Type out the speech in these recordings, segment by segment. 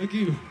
Thank you.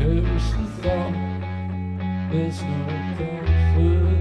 perish the thought. There's no comfort.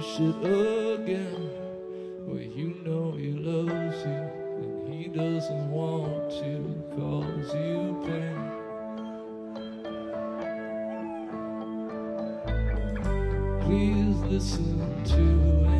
finish it again. Well, you know he loves you, and he doesn't want to cause you pain. Please listen to.